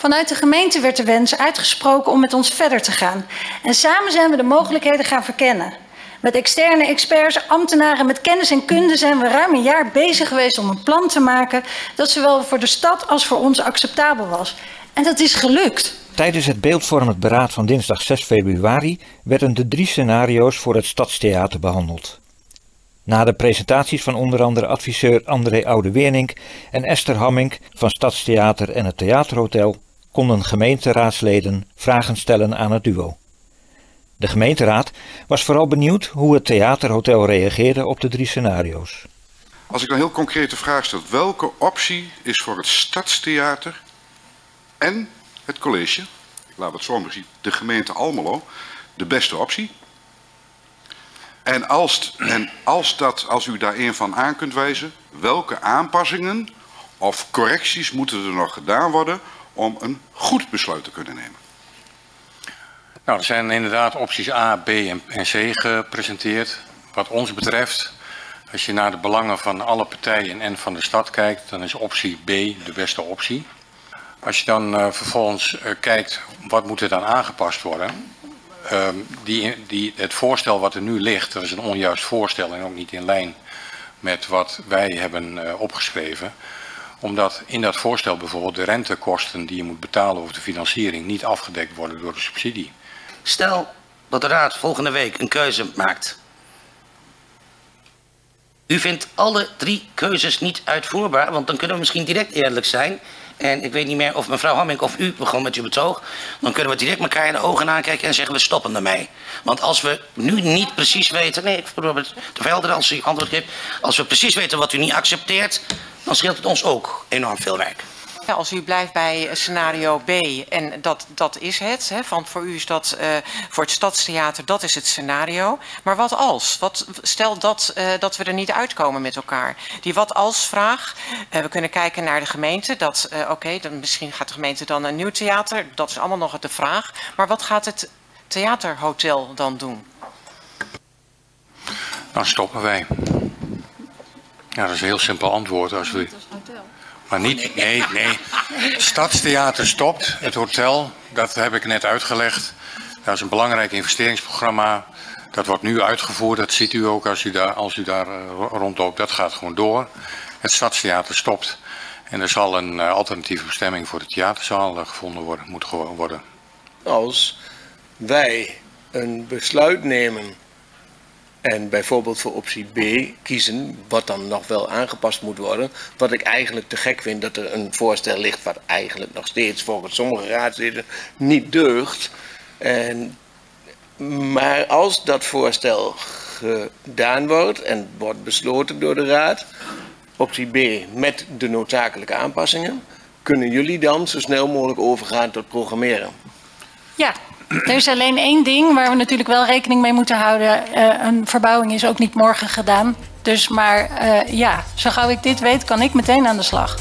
Vanuit de gemeente werd de wens uitgesproken om met ons verder te gaan. En samen zijn we de mogelijkheden gaan verkennen. Met externe experts, ambtenaren met kennis en kunde zijn we ruim een jaar bezig geweest om een plan te maken dat zowel voor de stad als voor ons acceptabel was. En dat is gelukt. Tijdens het beeldvormend beraad van dinsdag 6 februari werden de drie scenario's voor het Stadstheater behandeld. Na de presentaties van onder andere adviseur André Oude-Wernink en Esther Hammink van Stadstheater en het Theaterhotel konden gemeenteraadsleden vragen stellen aan het duo. De gemeenteraad was vooral benieuwd hoe het Theaterhotel reageerde op de drie scenario's. Als ik een heel concrete vraag stel, welke optie is voor het Stadstheater en het college, ik laat het zo zien, de gemeente Almelo, de beste optie? En als, en als, dat, als u daar een van aan kunt wijzen, welke aanpassingen of correcties moeten er nog gedaan worden om een goed besluit te kunnen nemen? Nou, er zijn inderdaad opties A, B en, C gepresenteerd. Wat ons betreft, als je naar de belangen van alle partijen en van de stad kijkt, dan is optie B de beste optie. Als je dan uh, vervolgens uh, kijkt, wat moet er dan aangepast worden? Uh, die, die, het voorstel wat er nu ligt, dat is een onjuist voorstel en ook niet in lijn met wat wij hebben uh, opgeschreven. Omdat in dat voorstel bijvoorbeeld de rentekosten die je moet betalen over de financiering niet afgedekt worden door de subsidie. Stel dat de Raad volgende week een keuze maakt. U vindt alle drie keuzes niet uitvoerbaar, want dan kunnen we misschien direct eerlijk zijn. En ik weet niet meer of mevrouw Hamming of u begon met uw betoog. Dan kunnen we direct elkaar in de ogen aankijken en zeggen we stoppen ermee. Want als we nu niet precies weten. Nee, ik Robert de Velder als u antwoord geeft. Als we precies weten wat u niet accepteert. dan scheelt het ons ook enorm veel werk. Ja, als u blijft bij scenario B, en dat, dat is het, hè, want voor u is dat, uh, voor het Stadstheater, dat is het scenario. Maar wat als? Wat, stel dat, uh, dat we er niet uitkomen met elkaar. Die wat als vraag, uh, we kunnen kijken naar de gemeente, dat oké, okay, misschien gaat de gemeente dan een nieuw theater, dat is allemaal nog de vraag. Maar wat gaat het theaterhotel dan doen? Dan stoppen wij. Ja, dat is een heel simpel antwoord. Als we... Maar niet, nee, nee. Stadstheater stopt. Het hotel, dat heb ik net uitgelegd. Dat is een belangrijk investeringsprogramma. Dat wordt nu uitgevoerd. Dat ziet u ook als u daar, als u daar rondloopt. Dat gaat gewoon door. Het Stadstheater stopt. En er zal een uh, alternatieve bestemming voor de theaterzaal uh, gevonden worden, moet worden. Als wij een besluit nemen en bijvoorbeeld voor optie B kiezen, wat dan nog wel aangepast moet worden. Wat ik eigenlijk te gek vind dat er een voorstel ligt wat eigenlijk nog steeds volgens sommige raadsleden niet deugt. En, maar als dat voorstel gedaan wordt en wordt besloten door de raad, optie B met de noodzakelijke aanpassingen, kunnen jullie dan zo snel mogelijk overgaan tot programmeren? Ja, er is alleen één ding waar we natuurlijk wel rekening mee moeten houden. Uh, een verbouwing is ook niet morgen gedaan. Dus maar uh, ja, zo gauw ik dit weet, kan ik meteen aan de slag.